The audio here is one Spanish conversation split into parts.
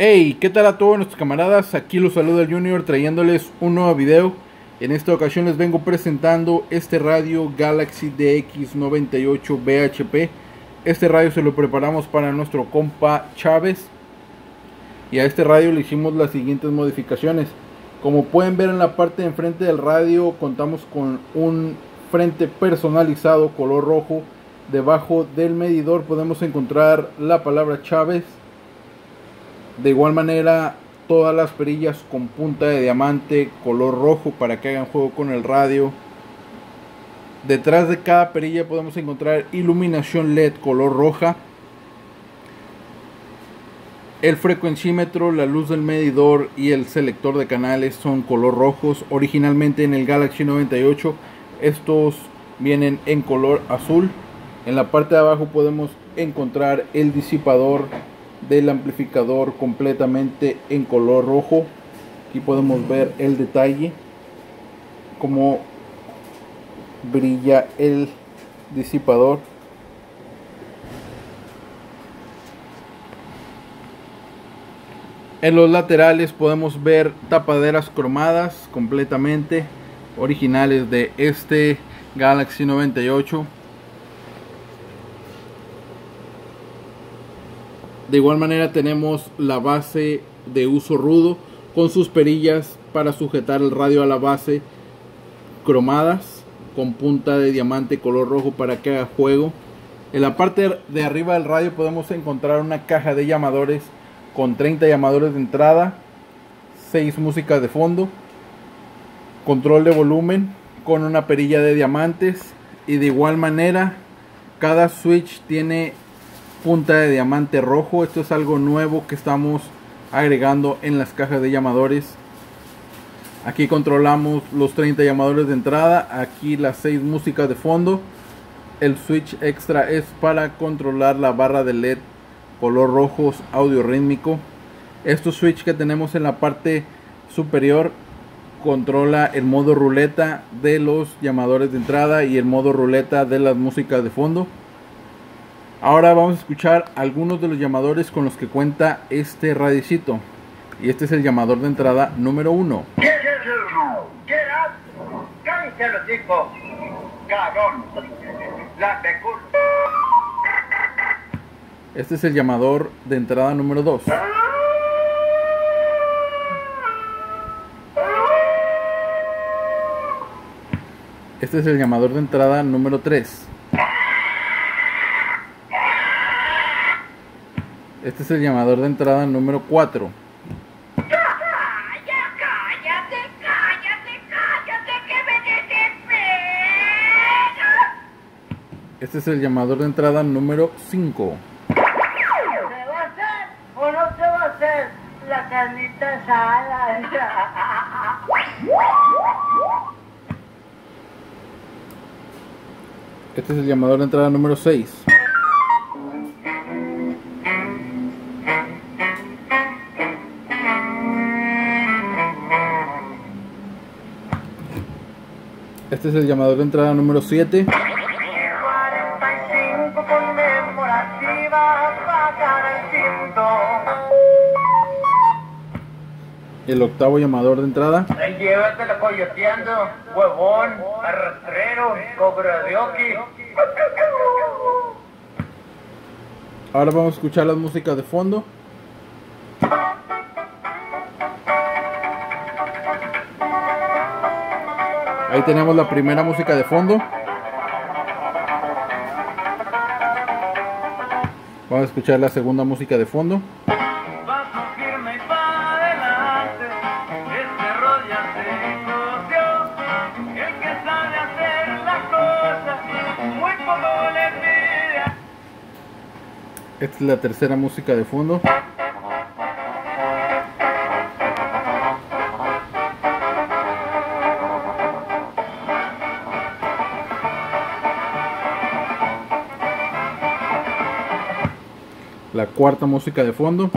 Hey, ¿qué tal a todos nuestros camaradas? Aquí los saluda el Junior trayéndoles un nuevo video. En esta ocasión les vengo presentando este radio Galaxy DX98 BHP. Este radio se lo preparamos para nuestro compa Chávez. Y a este radio le hicimos las siguientes modificaciones. Como pueden ver en la parte de enfrente del radio contamos con un frente personalizado color rojo. Debajo del medidor podemos encontrar la palabra Chávez de igual manera, todas las perillas con punta de diamante color rojo para que hagan juego con el radio. Detrás de cada perilla podemos encontrar iluminación LED color roja. El frecuencímetro, la luz del medidor y el selector de canales son color rojos. Originalmente en el Galaxy 98 estos vienen en color azul. En la parte de abajo podemos encontrar el disipador del amplificador completamente en color rojo. Aquí podemos ver el detalle como brilla el disipador. En los laterales podemos ver tapaderas cromadas completamente originales de este Galaxy 98 De igual manera tenemos la base de uso rudo con sus perillas para sujetar el radio a la base cromadas con punta de diamante color rojo para que haga juego. En la parte de arriba del radio podemos encontrar una caja de llamadores con 30 llamadores de entrada, 6 músicas de fondo, control de volumen con una perilla de diamantes y de igual manera cada switch tiene punta de diamante rojo. Esto es algo nuevo que estamos agregando en las cajas de llamadores. Aquí controlamos los 30 llamadores de entrada. Aquí las 6 músicas de fondo. El switch extra es para controlar la barra de LED color rojo audio rítmico. Estos switch que tenemos en la parte superior controla el modo ruleta de los llamadores de entrada y el modo ruleta de las músicas de fondo. Ahora vamos a escuchar algunos de los llamadores con los que cuenta este radicito. Y este es el llamador de entrada número uno. Este es el llamador de entrada número 2. Este es el llamador de entrada número 3. Este es el llamador de entrada número 4. Este es el llamador de entrada número 5. ¿Se va a hacer o no se va a hacer la carnita asada? Este es el llamador de entrada número 6. Este es el llamador de entrada número 7. El octavo llamador de entrada. Llévatelo coyoteando, huevón, arrastrero, cobra de Ahora vamos a escuchar las músicas de fondo. Ahí tenemos la primera música de fondo. Vamos a escuchar la segunda música de fondo. Esta es la tercera música de fondo. la cuarta música de fondo.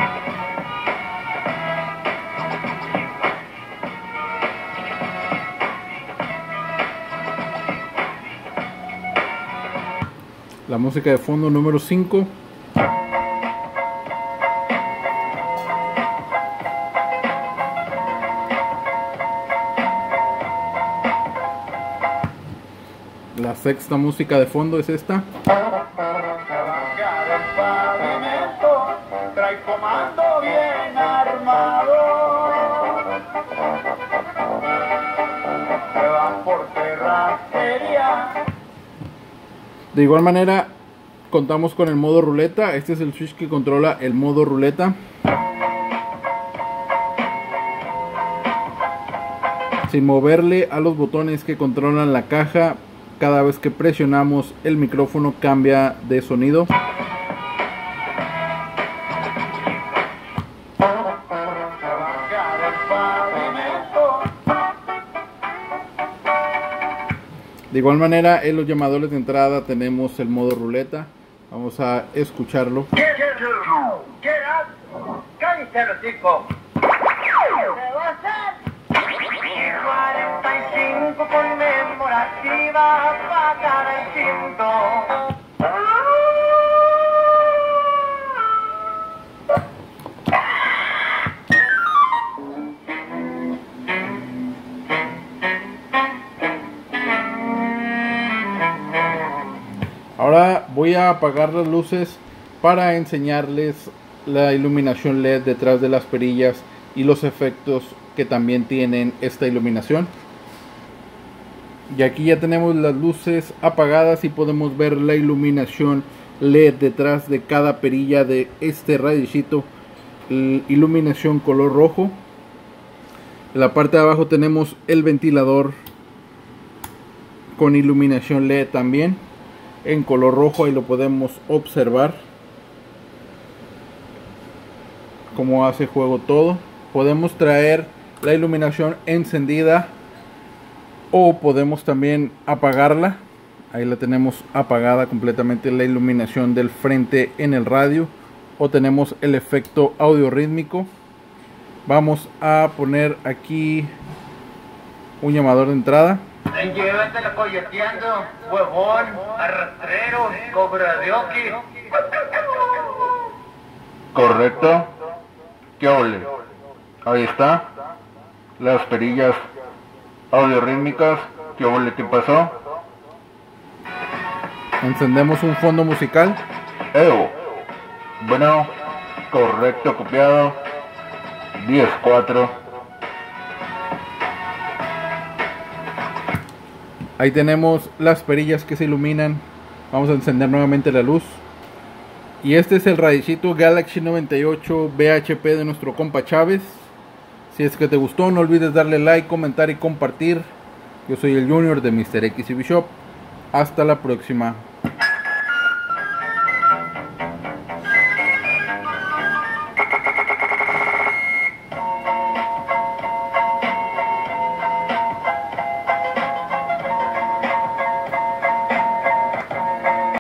La música de fondo número 5. La sexta música de fondo es esta. De igual manera, contamos con el modo ruleta. Este es el switch que controla el modo ruleta. Sin moverle a los botones que controlan la caja, cada vez que presionamos el micrófono cambia de sonido. De igual manera, en los llamadores de entrada tenemos el modo ruleta. Vamos a escucharlo. Up. Cállate, voy a apagar las luces para enseñarles la iluminación LED detrás de las perillas y los efectos que también tienen esta iluminación. Y aquí ya tenemos las luces apagadas y podemos ver la iluminación LED detrás de cada perilla de este radiocito. L- Iluminación color rojo. En la parte de abajo tenemos el ventilador con iluminación LED también en color rojo ahí lo podemos observar. Cómo hace juego todo. Podemos traer la iluminación encendida o podemos también apagarla. Ahí la tenemos apagada completamente la iluminación del frente en el radio. O tenemos el efecto audio rítmico. Vamos a poner aquí un llamador de entrada Llévatela coyoteando, huevón, arrastrero, cobra de oqui. Correcto. ¿Qué ole? Ahí está. Las perillas audiorítmicas. ¿Qué ole? ¿Qué pasó? Encendemos un fondo musical. Evo. Bueno. Correcto, copiado. 10-4. Ahí tenemos las perillas que se iluminan. Vamos a encender nuevamente la luz. Y este es el radicito Galaxy 98 BHP de nuestro compa Chávez. Si es que te gustó, no olvides darle like, comentar y compartir. Yo soy el Junior de Mr. X Shop. Hasta la próxima.